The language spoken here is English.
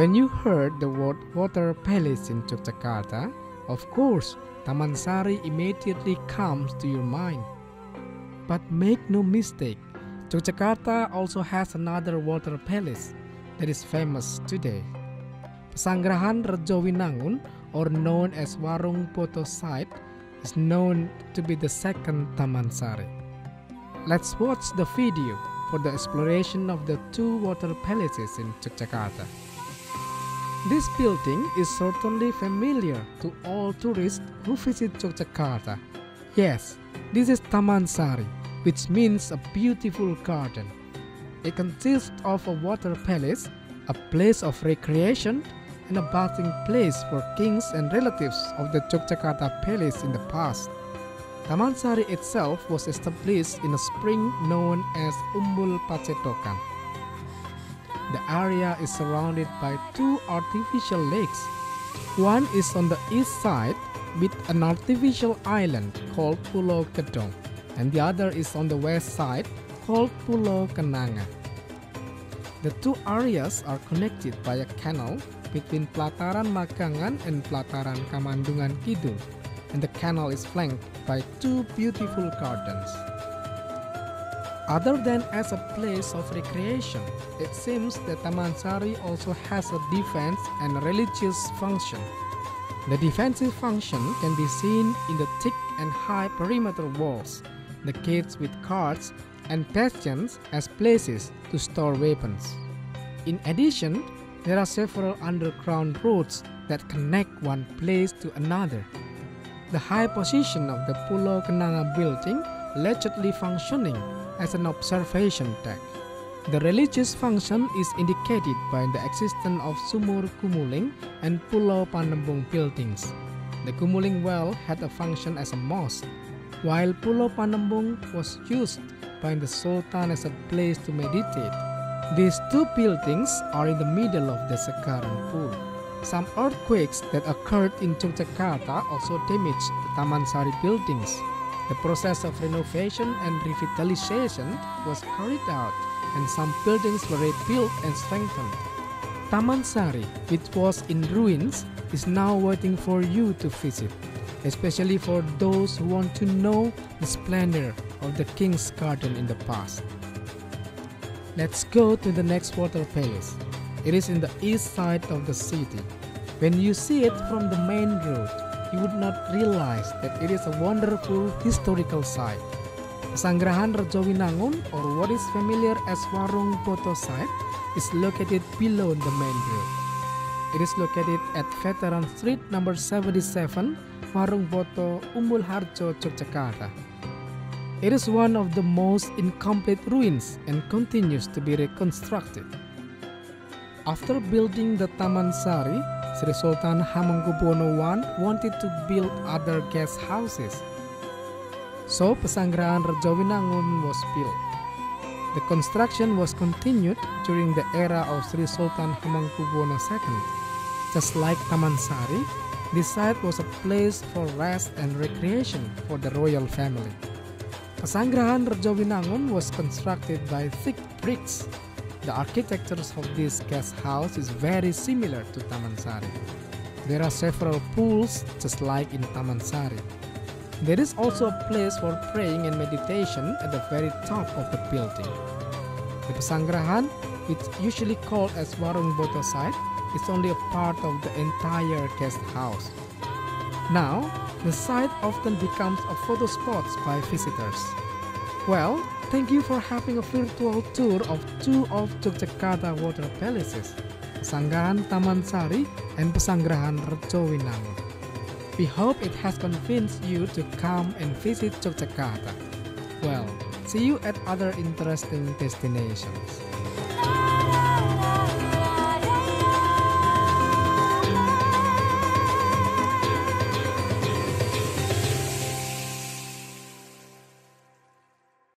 When you heard the word water palace in Yogyakarta, of course, Taman Sari immediately comes to your mind. But make no mistake, Yogyakarta also has another water palace that is famous today. Pesanggrahan Rejowinangun, or known as Warung Boto Site, is known to be the second Taman Sari. Let's watch the video for the exploration of the two water palaces in Yogyakarta. This building is certainly familiar to all tourists who visit Yogyakarta. Yes, this is Taman Sari, which means a beautiful garden. It consists of a water palace, a place of recreation, and a bathing place for kings and relatives of the Yogyakarta palace in the past. Taman Sari itself was established in a spring known as Umbul Pacetokan. The area is surrounded by two artificial lakes. One is on the east side with an artificial island called Pulau Kedong, and the other is on the west side called Pulau Kenanga. The two areas are connected by a canal between Plataran Magangan and Plataran Kamandungan Kidul, and the canal is flanked by two beautiful gardens. Other than as a place of recreation, it seems that Taman Sari also has a defense and religious function. The defensive function can be seen in the thick and high perimeter walls, the gates with guards, and bastions as places to store weapons. In addition, there are several underground roads that connect one place to another. The high position of the Pulau Kenanga building allegedly functioning as an observation deck. The religious function is indicated by the existence of Sumur Gumuling and Pulau Panembung buildings. The Gumuling well had a function as a mosque, while Pulau Panembung was used by the Sultan as a place to meditate. These two buildings are in the middle of the Segaran pool. Some earthquakes that occurred in Yogyakarta also damaged the Taman Sari buildings. The process of renovation and revitalization was carried out, and some buildings were rebuilt and strengthened. Taman Sari, which was in ruins, is now waiting for you to visit, especially for those who want to know the splendor of the king's garden in the past. Let's go to the next water palace. It is in the east side of the city. When you see it from the main road, you would not realize that it is a wonderful historical site. Pesanggrahan Rejowinangun, or what is familiar as Warung Boto site, is located below the main road. It is located at Veteran Street number 77, Warung Boto, Umbul Harjo, Yogyakarta. It is one of the most incomplete ruins and continues to be reconstructed. After building the Taman Sari, Sri Sultan Hamengkubuwono I wanted to build other guest houses. So Pesanggrahan Rejowinangun was built. The construction was continued during the era of Sri Sultan Hamengkubuwono II. Just like Taman Sari, this site was a place for rest and recreation for the royal family. Pesanggrahan Rejowinangun was constructed by thick bricks. The architecture of this guest house is very similar to Taman Sari. There are several pools just like in Taman Sari. There is also a place for praying and meditation at the very top of the building. The Pesanggrahan, which is usually called as Warung Boto site, is only a part of the entire guest house. Now, the site often becomes a photo spot by visitors. Well, thank you for having a virtual tour of two of Yogyakarta water palaces, Pesanggrahan Taman Sari and Pesanggrahan Rejowinangun. We hope it has convinced you to come and visit Yogyakarta. Well, see you at other interesting destinations.